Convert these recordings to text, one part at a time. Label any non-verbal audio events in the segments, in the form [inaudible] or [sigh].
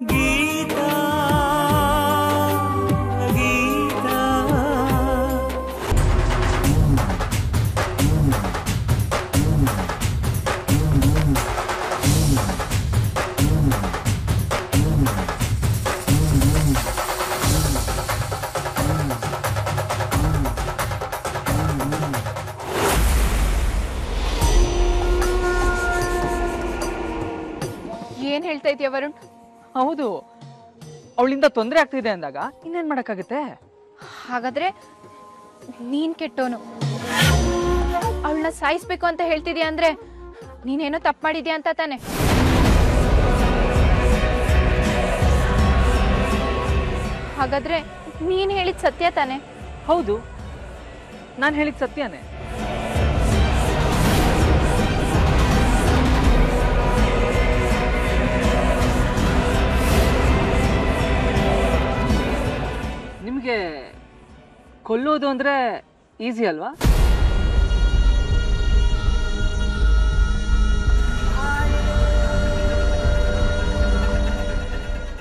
ಗೀತಾ ಗೀತಾ ಏನ್ ಹೇಳ್ತಾ ಇದೀಯ ವರುಣ್ ಹೌದು. ಅವಳಿಂದ ತೊಂದರೆ ಆಗ್ತಿದೆ ಅಂದಾಗ ಇನ್ನೇನ್ ಮಾಡಕ್ಕಾಗುತ್ತೆ? ಹಾಗಾದ್ರೆ ನೀನ್ ಕೆಟ್ಟೋನು. ಅವಳನ್ನ ಸಾಯಿಸ್ಬೇಕು ಅಂತ ಹೇಳ್ತಿದ್ಯಾ ಅಂದ್ರೆ ನೀನೇನೋ ತಪ್ಪು ಮಾಡಿದ್ಯಾ ಅಂತ ತಾನೆ. ಹಾಗಾದ್ರೆ ನೀನ್ ಹೇಳಿದ್ ಸತ್ಯ ತಾನೆ. ಹೌದು. ನಾನು ಹೇಳಿದ ಸತ್ಯನೇ. ಕೊಲ್ಲೋದು ಅಂದ್ರೆ ಈಸಿ ಅಲ್ವಾ?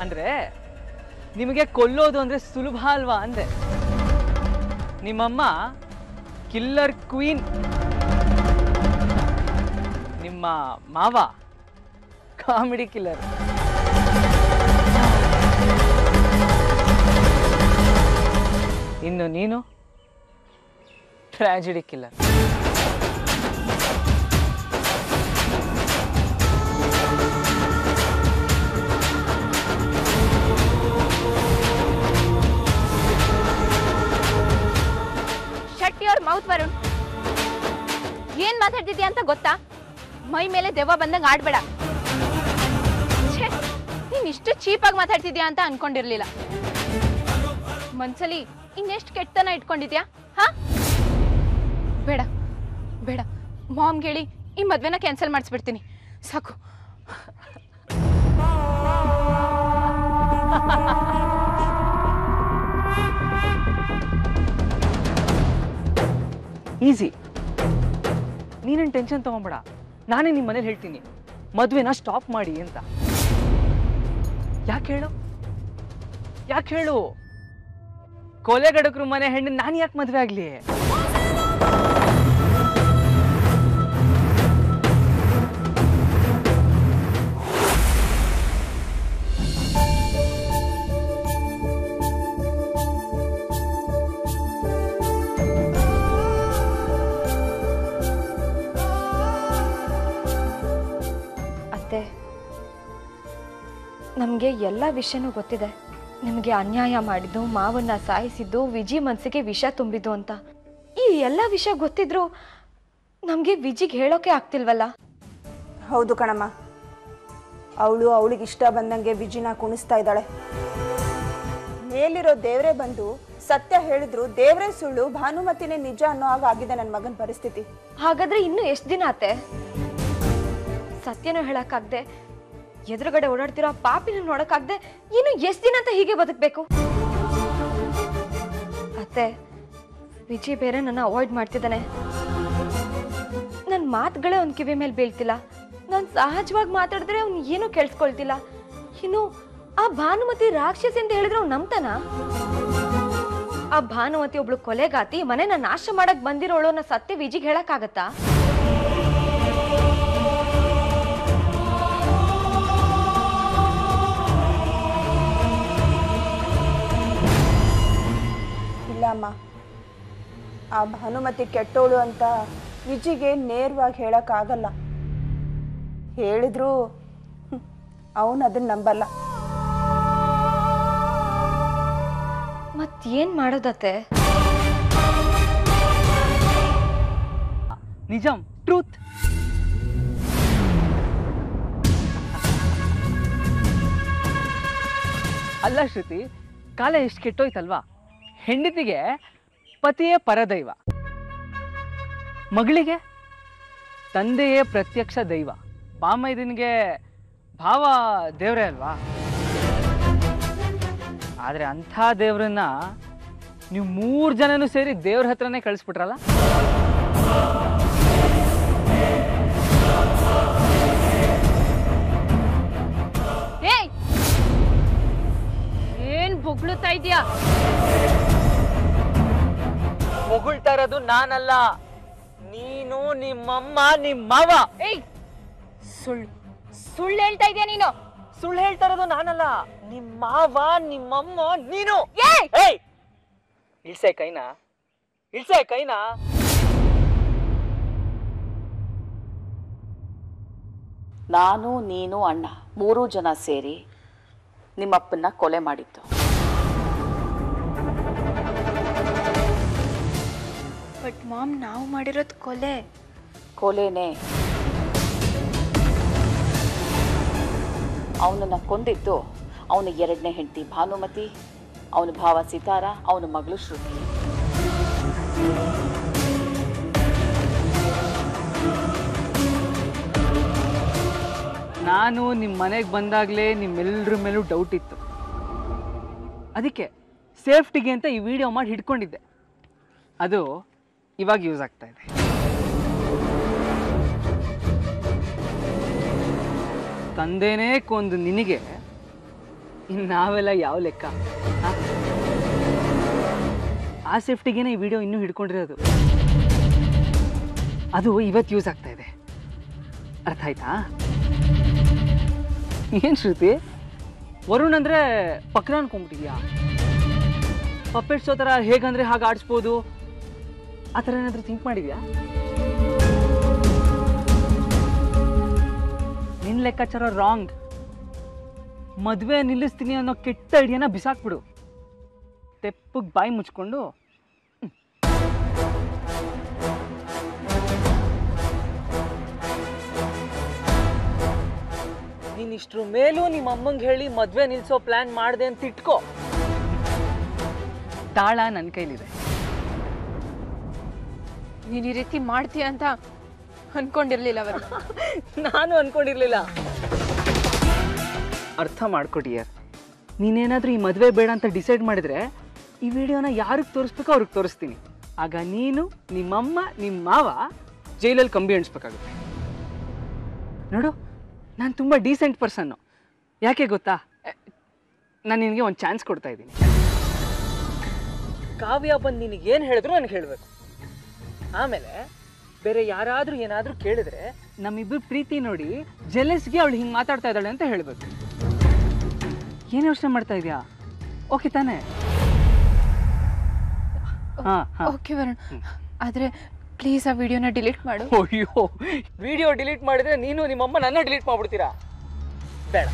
ಅಂದ್ರೆ ನಿಮಗೆ ಕೊಲ್ಲೋದು ಅಂದ್ರೆ ಸುಲಭ ಅಲ್ವಾ ಅಂದೆ. ನಿಮ್ಮಮ್ಮ ಕಿಲ್ಲರ್ ಕ್ವೀನ್ ನಿಮ್ಮ ಮಾವ ಕಾಮಿಡಿ ಕಿಲ್ಲರ್ ಇನ್ನು ನೀನು tragedy killer shut your mouth Varun ಏನ್ ಮಾತಾಡ್ತಿದ್ಯಾ ಅಂತ ಗೊತ್ತಾ? ಮೈ ಮೇಲೆ ದೆವ್ವ ಬಂದಂಗ ಆಡ್ಬೇಡ. ನೀನ್ ಇಷ್ಟು ಚೀಪಾಗಿ ಮಾತಾಡ್ತಿದ್ಯಾ ಅಂತ ಅನ್ಕೊಂಡಿರ್ಲಿಲ್ಲ. ಮನ್ಸಲ್ಲಿ ಇನ್ನೆಷ್ಟು ಕೆಟ್ಟತನ ಇಟ್ಕೊಂಡಿದ್ಯಾ? ಹಾ? ಬೇಡ ಬೇಡ. ಮಾಮ್ಗೆ ಹೇಳಿ ಈ ಮದುವೆನ ಕ್ಯಾನ್ಸಲ್ ಮಾಡಿಸ್ಬಿಡ್ತೀನಿ. ಸಾಕು. ಈಸಿ. ನೀನೇನು ಟೆನ್ಷನ್ ತಗೊಂಬೇಡ. ನಾನೇ ನಿಮ್ಮ ಮನೇಲಿ ಹೇಳ್ತೀನಿ. ಮದುವೆನ ಸ್ಟಾಪ್ ಮಾಡಿ ಅಂತ. ಯಾಕೆ ಹೇಳು? ಯಾಕೆ ಹೇಳು? ಕೊಲೆಗಡಕರು ಮನೆ ಹೆಣ್ಣು ನಾನು ಯಾಕೆ ಮದುವೆ ಆಗಲಿ? ಅತ್ತೆ ನಮಗೆ ಎಲ್ಲ ವಿಷಯನೂ ಗೊತ್ತಿದೆ. ನಿಮಗೆ ಅನ್ಯಾಯ ಮಾಡಿದ್ದು ಮಾವನ್ನ ಸಾಯಿಸಿದ್ದು ವಿಜಿ ಮನಸ್ಸಿಗೆ ವಿಷ ತುಂಬಿದ್ದು ಅಂತ. ಈ ಎಲ್ಲ ವಿಷಯ ಗೊತ್ತಿದ್ರು ನಮಗೆ ವಿಜಿಗೆ ಹೇಳೋಕೆ ಆಗ್ತಿಲ್ವಲ್ಲ? ಹೌದು ಕಣಮ್ಮ. ಅವಳು ಅವಳಿಗೆ ಇಷ್ಟ ಬಂದಂಗೆ ವಿಜಿನ ಕುಣಿಸ್ತಾ ಇದ್ದಾಳೆ. ಮೇಲಿರೋ ದೇವರೇ ಬಂದು ಸತ್ಯ ಹೇಳಿದ್ರು ದೇವರೇ ಸುಳ್ಳು ಭಾನುಮತಿನೇ ನಿಜ ಅನ್ನೋ ಹಾಗೆ ಆಗಿದೆ ನನ್ನ ಮಗನ ಪರಿಸ್ಥಿತಿ. ಹಾಗಾದ್ರೆ ಇನ್ನು ಎಷ್ಟು ದಿನ ಆತೆ ಸತ್ಯನೂ ಹೇಳಕ್ಕಾಗ್ದೆ ಎದುರುಗಡೆ ಓಡಾಡ್ತಿರೋ ಪಾಪಿನ ನೋಡಕ್ಕಾಗ್ದೆ ಇನ್ನು ಎಷ್ಟು ದಿನ ಅಂತ ಹೀಗೆ ಬದುಕಬೇಕು? ಅತ್ತೆ ವಿಜಯ್ ಬೇರೆ ನನ್ನ ಅವಾಯ್ಡ್ ಮಾಡ್ತಿದ್ದಾನೆ. ನನ್ನ ಮಾತುಗಳೇ ಅವ್ನ ಕಿವಿ ಮೇಲೆ ಬೀಳ್ತಿಲ್ಲ. ನಾನು ಸಹಜವಾಗಿ ಮಾತಾಡಿದ್ರೆ ಅವ್ನು ಏನೂ ಕೇಳಿಸ್ಕೊಳ್ತಿಲ್ಲ. ಇನ್ನು ಆ ಭಾನುಮತಿ ರಾಕ್ಷಸಿ ಅಂತ ಹೇಳಿದ್ರೆ ಅವ್ನು ನಂಬ್ತಾನ? ಆ ಭಾನುಮತಿ ಒಬ್ಳು ಕೊಲೆಗಾತಿ ಮನೆನ ನಾಶ ಮಾಡಕ್ ಬಂದಿರೋಳು ಅನ್ನೋ ಸತ್ಯ ವಿಜಿಗೆ ಹೇಳಕ್ಕಾಗತ್ತಾ? ಇಲ್ಲ ಅಮ್ಮ ಆ ಭಾನುಮತಿ ಕೆಟ್ಟೋಳು ಅಂತ ವಿಜಿಗೆ ನೇರವಾಗಿ ಹೇಳಕ್ಕಾಗಲ್ಲ. ಹೇಳಿದ್ರು ಅವನು ಅದನ್ನ ನಂಬಲ್ಲ. ಮತ್ತೇನು ಮಾಡೋದತ್ತೆ? ನಿಜಂ ಟ್ರೂತ್ ಅಲ್ಲ ಶ್ರುತಿ ಕಾಲ ಎಷ್ಟು ಕೆಟ್ಟೋಯ್ತಲ್ವಾ? ಹೆಂಡತಿಗೆ ಪತಿಯೇ ಪರದೈವ. ಮಗಳಿಗೆ ತಂದೆಯೇ ಪ್ರತ್ಯಕ್ಷ ದೈವ. ಬಾಮೈದನಿಗೆ ಭಾವ ದೇವರೇ ಅಲ್ವಾ? ಆದ್ರೆ ಅಂಥ ದೇವ್ರನ್ನ ನೀವು ಮೂರು ಜನನೂ ಸೇರಿ ದೇವ್ರ ಹತ್ರನೇ ಕಳಿಸ್ಬಿಟ್ರಲ್ಲ? ಮಾಡ್ತಾ ಇದೆಯಾ ಹೊಗಳ್ತಾ ಇರೋದು ನಾನಲ್ಲ. ನೀನು ನಿಮ್ಮಮ್ಮ ನಿಮ್ಮವ. ಏಯ್! ಸುಳ್ಳು ಸುಳ್ಳು ಹೇಳ್ತಾ ಇದೆಯಾ ನೀನು? ಸುಳ್ಳು ಹೇಳ್ತಾ ಇರೋದು ನಾನಲ್ಲ. ನಿಮ್ಮವ ನಿಮ್ಮಮ್ಮ ನೀನು. ಏಯ್! ಏಯ್! ಇಳ್ಸೆ ಕೈನಾ? ಇಳ್ಸೆ ಕೈನಾ? ನಾನು ನೀನು ಅಣ್ಣ ಮೂರೂ ಜನ ಸೇರಿ ನಿಮ್ಮಪ್ಪನ್ನ ಕೊಲೆ ಮಾಡಿದ್ದು. ಬಟ್ ಮಾಮ್ ನಾವು ಮಾಡಿರೋದು ಕೊಲೆ. ಕೊಲೆನೇ. ಅವನನ್ನು ಕೊಂದಿದ್ದು ಅವನ ಎರಡನೇ ಹೆಂಡತಿ ಭಾನುಮತಿ ಅವನ ಭಾವ ಸಿತಾರ ಅವನ ಮಗಳು ಶ್ರುತಿ. ನಾನು ನಿಮ್ಮ ಮನೆಗೆ ಬಂದಾಗಲೇ ನಿಮ್ಮೆಲ್ಲರ ಮೇಲೂ ಡೌಟ್ ಇತ್ತು. ಅದಕ್ಕೆ ಸೇಫ್ಟಿಗೆ ಅಂತ ಈ ವಿಡಿಯೋ ಮಾಡಿ ಹಿಡ್ಕೊಂಡಿದ್ದೆ. ಅದು ಇವಾಗ ಯೂಸ್ ಆಗ್ತಾ ಇದೆ. ತಂದೆನೇ ಕೊಂದು ನಿನಗೆ ಇನ್ನು ನಾವೆಲ್ಲ ಯಾವ ಲೆಕ್ಕ? ಆ? ಸೇಫ್ಟಿಗೇನೆ ಈ ವಿಡಿಯೋ ಇನ್ನೂ ಹಿಡ್ಕೊಂಡಿರೋದು. ಅದು ಇವತ್ತು ಯೂಸ್ ಆಗ್ತಾ ಇದೆ. ಅರ್ಥ ಆಯ್ತಾ? ಏನು ಶ್ರುತಿ? ವರುಣ್ ಅಂದರೆ ಪಕ್ಕನ ಅನ್ಕೊಂಬಿಟ್ಟಿದ್ಯಾ ಪಪ್ಪೆಟ್ಸೋ ಥರ ಹೇಗಂದ್ರೆ ಹಾಗೆ ಆಡಿಸ್ಬೋದು? ಆ ಥರ ಏನಾದರೂ ಥಿಂಕ್ ಮಾಡಿದ್ಯಾ? ನಿನ್ನ ಲೆಕ್ಕಾಚಾರ ರಾಂಗ್ ಮದುವೆ ನಿಲ್ಲಿಸ್ತೀನಿ ಅನ್ನೋ ಕೆಟ್ಟ ಐಡಿಯಾನ ಬಿಸಾಕ್ಬಿಡು. ತೆಪ್ಪಗೆ ಬಾಯಿ ಮುಚ್ಕೊಂಡು ನೀನು ಇಷ್ಟ್ರ ಮೇಲೂ ನಿಮ್ಮ ಅಮ್ಮಂಗೆ ಹೇಳಿ ಮದುವೆ ನಿಲ್ಲಿಸೋ ಪ್ಲ್ಯಾನ್ ಮಾಡಿದೆ ಅಂತ ಇಟ್ಕೋ. ತಾಳ ನನ್ನ ಕೈಲಿದೆ. ನೀನ್ ಈ ರೀತಿ ಮಾಡ್ತೀಯ ಅಂತ ಅನ್ಕೊಂಡಿರ್ಲಿಲ್ಲ ಅವರು. [laughs] ನಾನು ಅನ್ಕೊಂಡಿರ್ಲಿಲ್ಲ. ಅರ್ಥ ಮಾಡ್ಕೊಡಿಯರ್ ನೀನೇನಾದ್ರೂ ಈ ಮದುವೆ ಬೇಡ ಅಂತ ಡಿಸೈಡ್ ಮಾಡಿದ್ರೆ ಈ ವಿಡಿಯೋನ ಯಾರಿಗೆ ತೋರಿಸ್ಬೇಕೋ ಅವ್ರಿಗೆ ತೋರಿಸ್ತೀನಿ. ಆಗ ನೀನು ನಿಮ್ಮಮ್ಮ ನಿಮ್ಮ ಮಾವ ಜೈಲಲ್ಲಿ ಕಂಬಿ ಎಣಿಸ್ಬೇಕಾಗುತ್ತೆ ನೋಡು ನಾನು ತುಂಬ ಡೀಸೆಂಟ್ ಪರ್ಸನ್ನು ಯಾಕೆ ಗೊತ್ತಾ? ನಾನು ನಿನಗೆ ಒಂದು ಚಾನ್ಸ್ ಕೊಡ್ತಾ ಇದ್ದೀನಿ. ಕಾವ್ಯ ಬಂದು ನಿನಗೆ ಏನು ಹೇಳಿದ್ರು ನನಗೆ ಹೇಳಬೇಕು. ಆಮೇಲೆ ಬೇರೆ ಯಾರಾದ್ರೂ ಏನಾದ್ರೂ ಕೇಳಿದ್ರೆ ನಮ್ಮಿಬ್ಬರು ಪ್ರೀತಿ ನೋಡಿ ಜೆಲೆಸ್ಗೆ ಅವಳು ಹಿಂಗೆ ಮಾತಾಡ್ತಾ ಇದ್ದಾಳೆ ಅಂತ ಹೇಳ್ಬೇಕು. ಏನು ಯೋಚನೆ ಮಾಡ್ತಾ ಇದೆಯಾ? ಓಕೆ ತಾನೇ? ಓಕೆ ವರುಣ್. ಆದ್ರೆ ಪ್ಲೀಸ್ ಆ ವಿಡಿಯೋನ ಡಿಲೀಟ್ ಮಾಡು. ಅಯ್ಯೋ ವಿಡಿಯೋ ಡಿಲೀಟ್ ಮಾಡಿದ್ರೆ ನೀನು ನಿಮ್ಮಮ್ಮ ನನ್ನ ಡಿಲೀಟ್ ಮಾಡ್ಬಿಡ್ತೀರಾ? ಬೇಡ.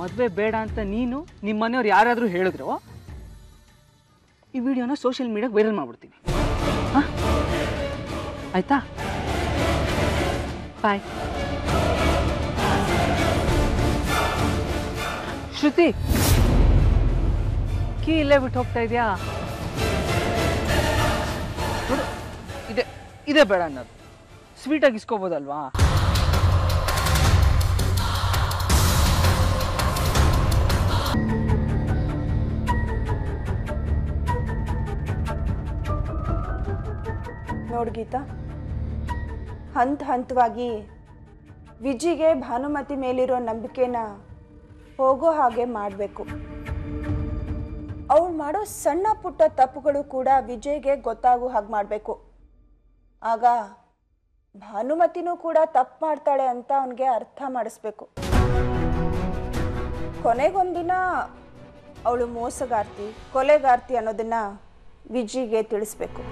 ಮದುವೆ ಬೇಡ ಅಂತ ನೀನು ನಿಮ್ಮ ಮನೆಯವ್ರು ಯಾರಾದರೂ ಹೇಳಿದ್ರು ಈ ವಿಡಿಯೋನ ಸೋಷಿಯಲ್ ಮೀಡಿಯಾಗೆ ವೈರಲ್ ಮಾಡ್ಬಿಡ್ತೀನಿ? ಆಯ್ತಾ? ಬಾಯ್ ಶ್ರುತಿ ಕೀ ಇಲ್ಲೇ ಬಿಟ್ಟು ಹೋಗ್ತಾ ಇದೆಯಾ? ಇದೆ ಇದೆ ಬೇಡ ಅನ್ನೋದು. ಸ್ವೀಟಾಗಿ ಇಸ್ಕೋಬೋದಲ್ವಾ? ನೋಡ್ ಗೀತಾ ಹಂತ ಹಂತವಾಗಿ ವಿಜಿಗೆ ಭಾನುಮತಿ ಮೇಲಿರೋ ನಂಬಿಕೆನ ಹೋಗೋ ಹಾಗೆ ಮಾಡಬೇಕು. ಅವಳು ಮಾಡೋ ಸಣ್ಣ ಪುಟ್ಟ ತಪ್ಪುಗಳು ಕೂಡ ವಿಜಯ್ಗೆ ಗೊತ್ತಾಗೋ ಹಾಗೆ ಮಾಡಬೇಕು. ಆಗ ಭಾನುಮತಿನೂ ಕೂಡ ತಪ್ಪು ಮಾಡ್ತಾಳೆ ಅಂತ ಅವನಿಗೆ ಅರ್ಥ ಮಾಡಿಸ್ಬೇಕು. ಕೊನೆಗೊಂದಿನ ಅವಳು ಮೋಸಗಾರ್ತಿ, ಕೊಲೆಗಾರ್ತಿ ಅನ್ನೋದನ್ನ ವಿಜಿಗೆ ತಿಳಿಸ್ಬೇಕು.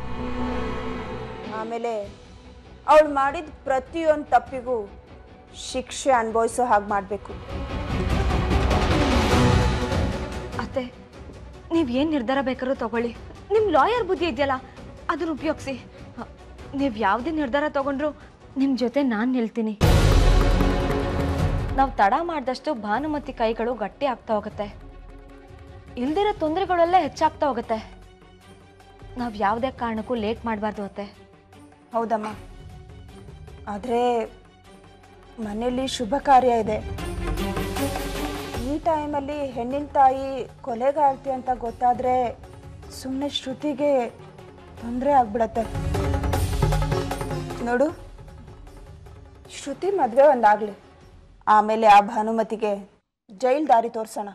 ಆಮೇಲೆ ಅವಳು ಮಾಡಿದ ಪ್ರತಿಯೊಂದು ತಪ್ಪಿಗೂ ಶಿಕ್ಷೆ ಅನುಭವಿಸೋ ಹಾಗೆ ಮಾಡಬೇಕು. ಅತ್ತೆ, ನೀವು ಏನು ನಿರ್ಧಾರ ಬೇಕಾದ್ರೂ ತಗೊಳ್ಳಿ. ನಿಮ್ಮ ಲಾಯರ್ ಬುದ್ಧಿ ಇದೆಯಲ್ಲ, ಅದನ್ನು ಉಪಯೋಗಿಸಿ. ನೀವು ಯಾವುದೇ ನಿರ್ಧಾರ ತಗೊಂಡ್ರು ನಿಮ್ಮ ಜೊತೆ ನಾನು ನಿಲ್ತೀನಿ. ನಾವು ತಡ ಮಾಡಿದಷ್ಟು ಭಾನುಮತಿ ಕೈಗಳು ಗಟ್ಟಿ ಆಗ್ತಾ ಹೋಗುತ್ತೆ. ಇಲ್ದಿರೋ ತೊಂದರೆಗಳೆಲ್ಲ ಹೆಚ್ಚಾಗ್ತಾ ಹೋಗುತ್ತೆ. ನಾವು ಯಾವುದೇ ಕಾರಣಕ್ಕೂ ಲೇಟ್ ಮಾಡಬಾರ್ದು ಅತ್ತೆ. ಹೌದಮ್ಮ. ಆದರೆ ಮನೆಯಲ್ಲಿ ಶುಭ ಕಾರ್ಯ ಇದೆ. ಈ ಟೈಮಲ್ಲಿ ಹೆಣ್ಣಿನ ತಾಯಿ ಕೊಲೆಗಾರ್ತಿ ಅಂತ ಗೊತ್ತಾದರೆ ಸುಮ್ಮನೆ ಶ್ರುತಿಗೆ ತೊಂದರೆ ಆಗ್ಬಿಡತ್ತೆ. ನೋಡು, ಶ್ರುತಿ ಮದುವೆ ಒಂದಾಗಲಿ. ಆಮೇಲೆ ಆ ಭಾನುಮತಿಗೆ ಜೈಲ್ ದಾರಿ ತೋರಿಸೋಣ.